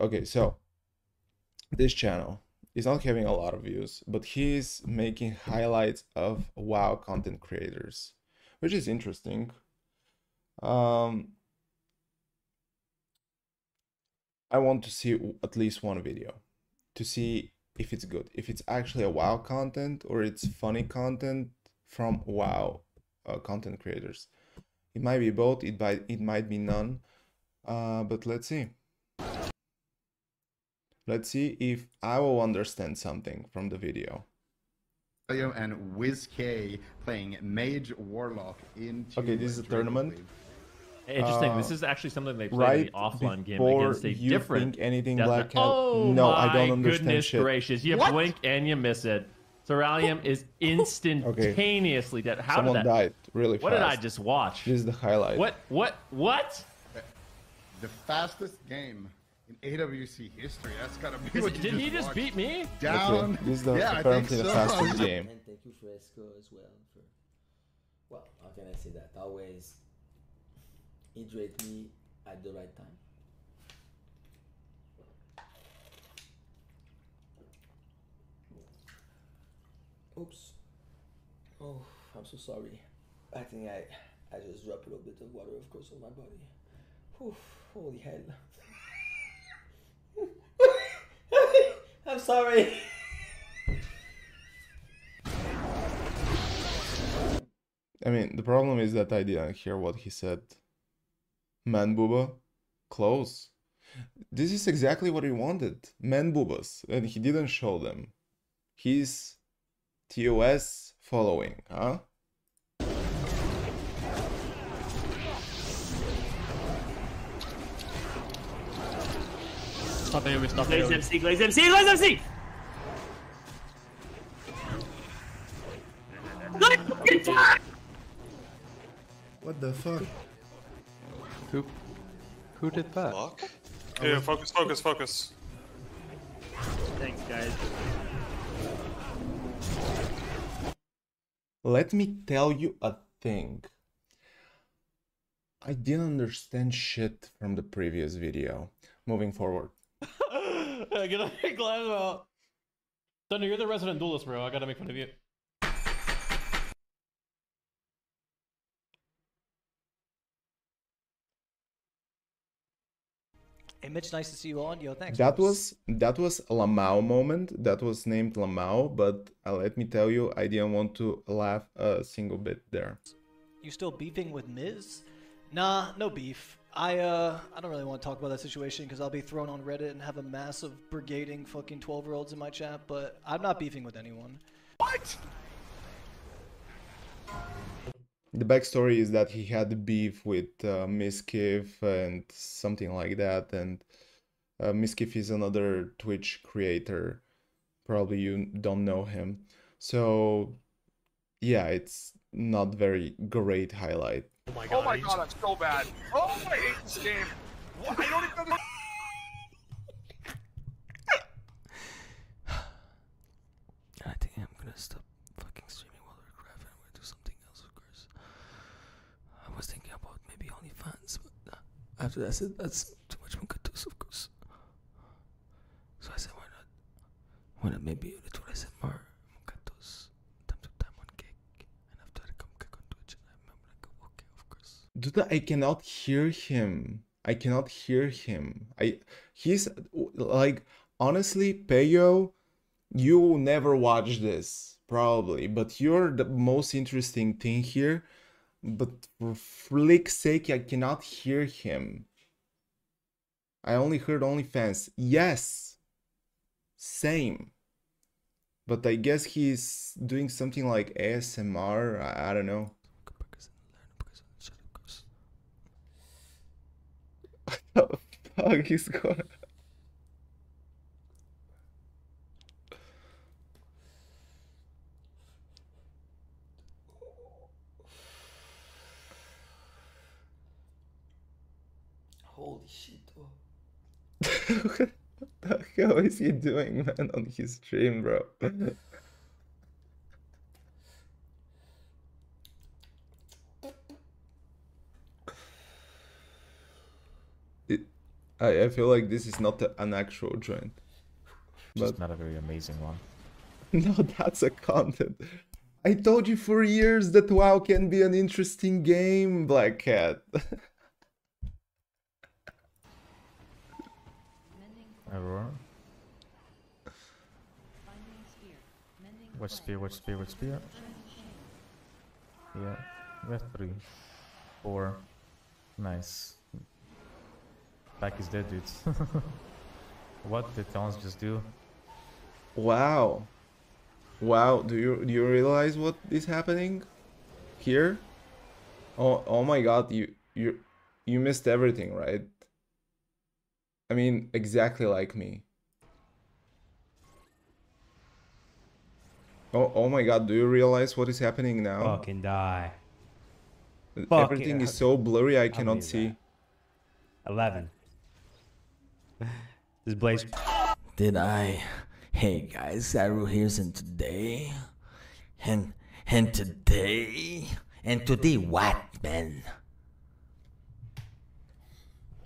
okay, so this channel is not having a lot of views, but he's making highlights of WoW content creators, which is interesting. Um, I want to see at least one video to see if it's good, if it's actually a WoW content or it's funny content from WoW uh, content creators. It might be both. It might it might be none. Uh, but let's see. Let's see if I will understand something from the video. and WizK playing Mage Warlock in. Okay, this is a tournament. Interesting. Uh, this is actually something they played right in the offline game before against a you different. think anything Death Black Cat- Oh No, I my don't understand goodness shit. gracious! You What? blink and you miss it. Ceralium is instantaneously dead. How Someone did that? died really What did I just watch? This is the highlight. What? What? What? The fastest game in AWC history. That's gotta be Is what you didn't just he just watched. beat me? Down. Okay, this is the, yeah, I think apparently the fastest game. And thank you, Fresco, as well. For well, how can I say that? Always hydrate me at the right time. Oops. Oh, I'm so sorry. I think I I just dropped a little bit of water, of course, on my body. Whew, holy hell. I'm sorry. I mean, the problem is that I didn't hear what he said. Man booba, close. This is exactly what he wanted. Man boobas, and he didn't show them. His TOS following, huh? Stop AoE, stop Glaze AoE. MC, Glaze MC, Glaze MC! What the fuck? Who, who did that? Fuck. Yeah, focus, focus, focus. Thanks, guys. Let me tell you a thing. I didn't understand shit from the previous video. Moving forward. Get a glad about. Thunder, you're the resident duelist, bro. I gotta make fun of you. Hey, Mitch, nice to see you on. Yo, thanks. That man. was that was a Lamau moment. That was named Lamau, but uh, let me tell you, I didn't want to laugh a single bit there. You still beefing with Miz? Nah, no beef. I uh, I don't really want to talk about that situation because I'll be thrown on Reddit and have a massive brigading fucking twelve year olds in my chat. But I'm not beefing with anyone. What? The backstory is that he had beef with uh, Mizkif and something like that, and uh, Mizkif is another Twitch creator. Probably you don't know him. So, yeah, it's not very great highlight. Oh my god, Oh my god, I'm so bad. Oh, I hate this game. What? I don't even understand. I think I'm gonna stop fucking streaming World of Warcraft and I'm gonna do something else, of course. I was thinking about maybe OnlyFans, but uh, after that, I said that's too much Munkatus, of course. So I said, why not? Why not maybe a little ASMR Munkatus, time to time on Kick, and after I come kick on Twitch, and I'm like, okay, of course. Dude, I cannot hear him. I cannot hear him. I he's like honestly, Payo, you will never watch this probably, but you're the most interesting thing here. But for flick's sake, I cannot hear him. I only heard OnlyFans. Yes, same. But I guess he's doing something like ASMR. I, I don't know. Because learn because shut of course. The fuck is going Holy shit, oh. What the hell is he doing, man, on his stream, bro? I, I feel like this is not a, an actual joint. Just But not a very amazing one. no, that's a content. I told you for years that WoW can be an interesting game, Black Cat. Aurora. What spear, what spear, what spear? Yeah, we have three. Four. Nice. Back is dead, dudes. what did Talons just do? wow. Wow, do you do you realize what is happening here? Oh oh my god, you you you missed everything, right? I mean, exactly like me. Oh oh my god, do you realize what is happening now? Fucking die. Everything is so blurry I cannot see. that? 11. this Blaze. Did I? Hey guys, Saru here's and today, and and today, and today what, man?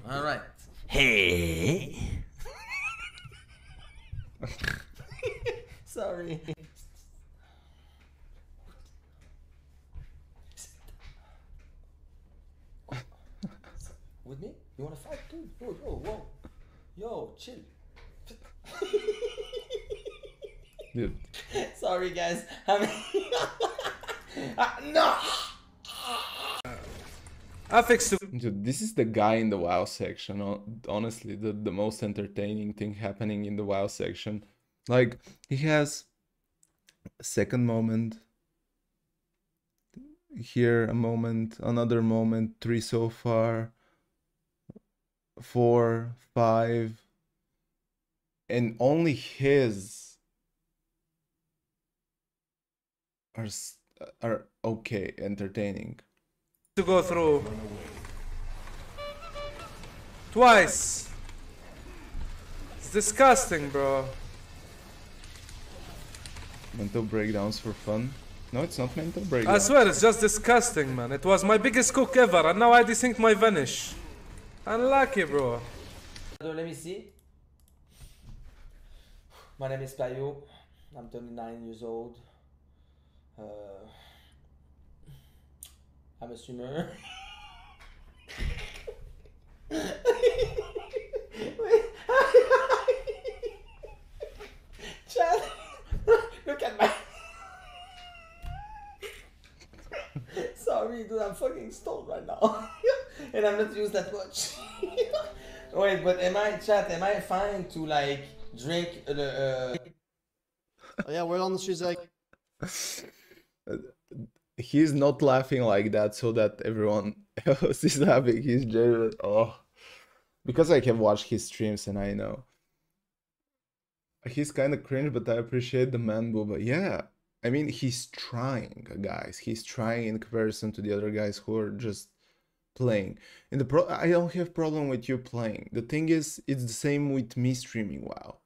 All right. Hey. Sorry. With me? You wanna fight, dude? Yo, yo, whoa, yo, chill. Dude, Sorry, guys. I mean, Ah, no. I fixed it. Dude, this is the guy in the WoW section. Honestly, the, the most entertaining thing happening in the WoW section. Like, he has a second moment. Here, a moment, another moment, three so far. Four, five. And only his are, are okay, entertaining. to go through. Twice. It's disgusting, bro. Mental breakdowns for fun? No, it's not mental I swear, it's just disgusting, man. It was my biggest cook ever, and now I desync my vanish. Unlucky, bro. Let me see. My name is Payo. I'm 29 years old. Uh, I'm a swimmer. Look at my. Sorry, dude, I'm fucking stoned right now. And I'm not used that much. Wait, but am I, chat, am I fine to like drink the. Uh... Oh, yeah, we're on the streets like. He's not laughing like that so that everyone else is laughing. He's genuine. Oh, because I have watched his streams and I know. He's kind of cringe, but I appreciate the man booba. Yeah, I mean he's trying, guys. He's trying in comparison to the other guys who are just playing. And the pro, I don't have problem with you playing. The thing is, it's the same with me streaming. Wow,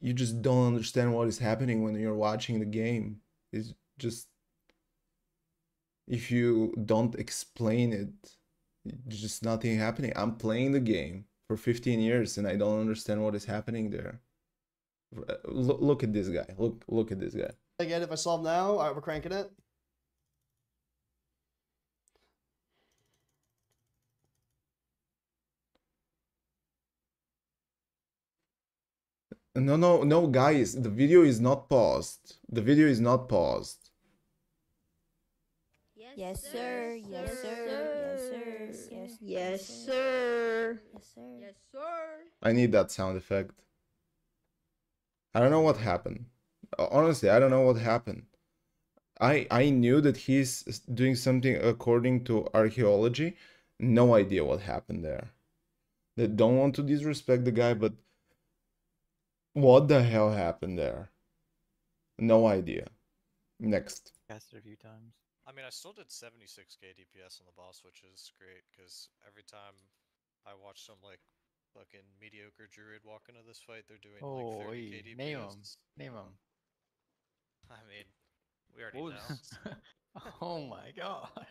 you just don't understand what is happening when you're watching the game. It's just if you don't explain it, it's just nothing happening. I'm playing the game for 15 years and I don't understand what is happening there. Look, look at this guy. Look, look at this guy. again if I solve now. All right, we're cranking it. No, no, no, guys. The video is not paused. The video is not paused. Yes, sir. Yes, sir. Yes, sir. Yes, yes, sir. Yes, sir. Yes, sir. I need that sound effect. I don't know what happened. Honestly, I don't know what happened. I I knew that he's doing something according to archaeology. No idea what happened there. They don't want to disrespect the guy, but what the hell happened there? No idea. Next. Cast it a few times. I mean, I still did 76k DPS on the boss, which is great because every time I watch some like fucking mediocre druid walk into this fight, they're doing Oh, like 30k oi, DPS. name 'em, name 'em. I mean, we already What know. oh my god.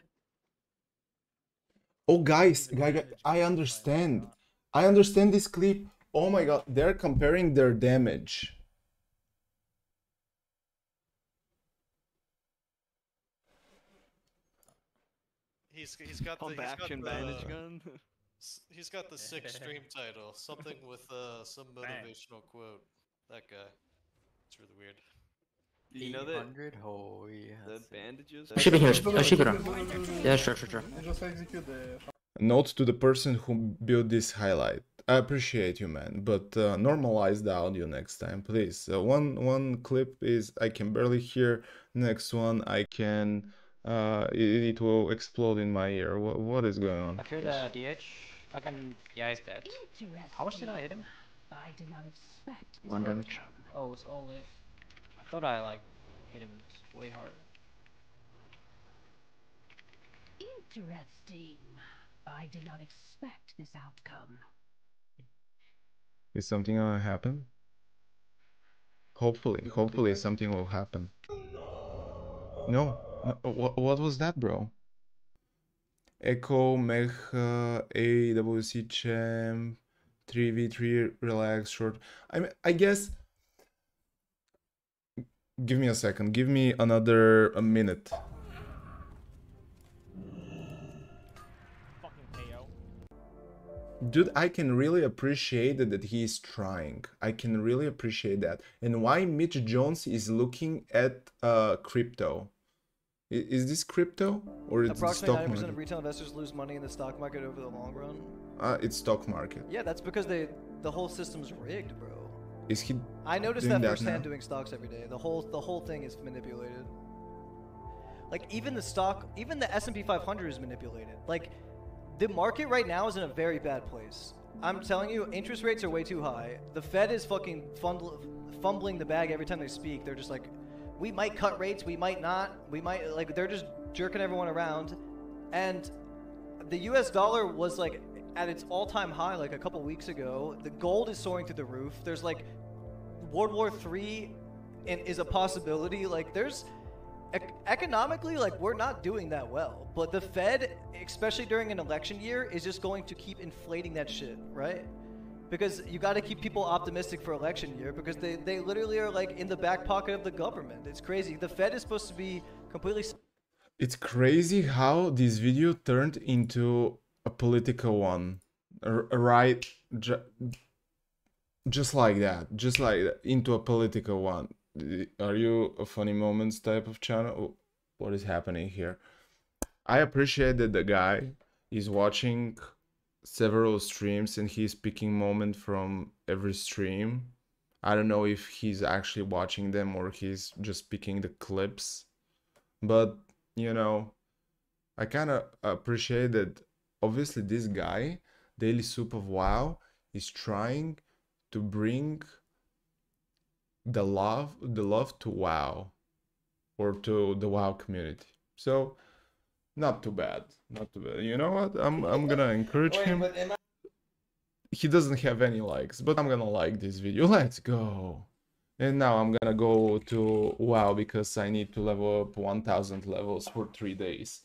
Oh, guys, guy, guy, I understand. I understand this clip. Oh my god, they're comparing their damage. He's he's got the Pump he's got the, bandage gun. He's got the sick stream title, something with uh some motivational quote. That guy. It's really weird. You know that 800? Oh, yeah. the bandages. Shipping here, shipping here. Yeah, sure, sure, sure. Note to the person who built this highlight. I appreciate you, man, but uh, normalize the audio next time, please. Uh, one one clip is I can barely hear. Next one I can. Uh, it, it will explode in my ear. What what is going on? I fear the DH. I can. Yeah, he's dead. How much did I hit him? I did not expect. One damage. Oh, it's only. I thought I like hit him way harder. Interesting. I did not expect this outcome. Is something gonna happen? Hopefully, hopefully something will happen. No, no what, what was that, bro? Echo, Mech, uh, AWC Champ, 3v3, relax, short. I mean, I guess. Give me a second. Give me another a minute. Dude, I can really appreciate that, he is trying. I can really appreciate that. And why Mitch Jones is looking at uh, crypto. Is this crypto or it's the Approximately stock 90% market? of retail investors lose money in the stock market over the long run. Uh, it's stock market. Yeah, that's because they the whole system's rigged, bro. Is he? I noticed that that firsthand now? doing stocks every day. The whole the whole thing is manipulated. Like even the stock, even the S&P 500 is manipulated. Like the market right now is in a very bad place. I'm telling you, interest rates are way too high. The Fed is fucking fundl- fumbling the bag every time they speak. They're just like, we might cut rates, we might not, we might like they're just jerking everyone around. And the US dollar was like at its all-time high like a couple weeks ago. The gold is soaring through the roof. There's like World War Three and is a possibility. Like there's economically like we're not doing that well. But the Fed, especially during an election year, is just going to keep inflating that shit, right? Because you got to keep people optimistic for election year because they, they literally are like in the back pocket of the government. It's crazy. The Fed is supposed to be completely It's crazy how this video turned into a political one, right? Ju- just like that, just like that, into a political one. Are you a funny moments type of channel? What is happening here? I appreciate that the guy is watching several streams and he's picking moment from every stream. I don't know if he's actually watching them or he's just picking the clips. But, you know, I kind of appreciate that obviously this guy, Daily Soup of WoW, is trying to bring the love the love to WoW or to the WoW community. So not too bad. Not too bad. You know what? I'm I'm gonna encourage him. He doesn't have any likes, but I'm gonna like this video. Let's go. And now I'm gonna go to WoW because I need to level up 1000 levels for 3 days.